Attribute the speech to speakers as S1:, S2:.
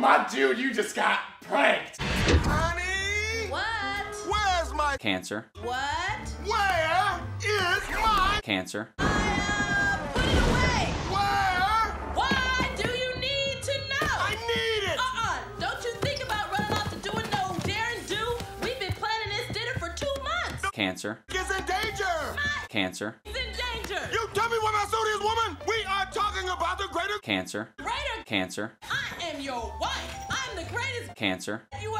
S1: Wow, dude, you just got pranked.
S2: Honey,
S3: What?
S2: where's my
S4: Cancer.
S3: What?
S2: where is my
S4: Cancer.
S3: I uh, put it away.
S2: where?
S3: Why do you need to know?
S2: I need it.
S3: Uh-uh. Don't you think about running off to doing no daring do? We've been planning this dinner for two months.
S4: Cancer.
S2: Is in danger.
S4: Cancer.
S3: He's in danger.
S2: You tell me what my suit is, woman. We are talking about the greater.
S4: Cancer.
S3: Greater.
S4: Cancer.
S3: I am your wife. I'm the greatest
S4: Cancer.
S3: you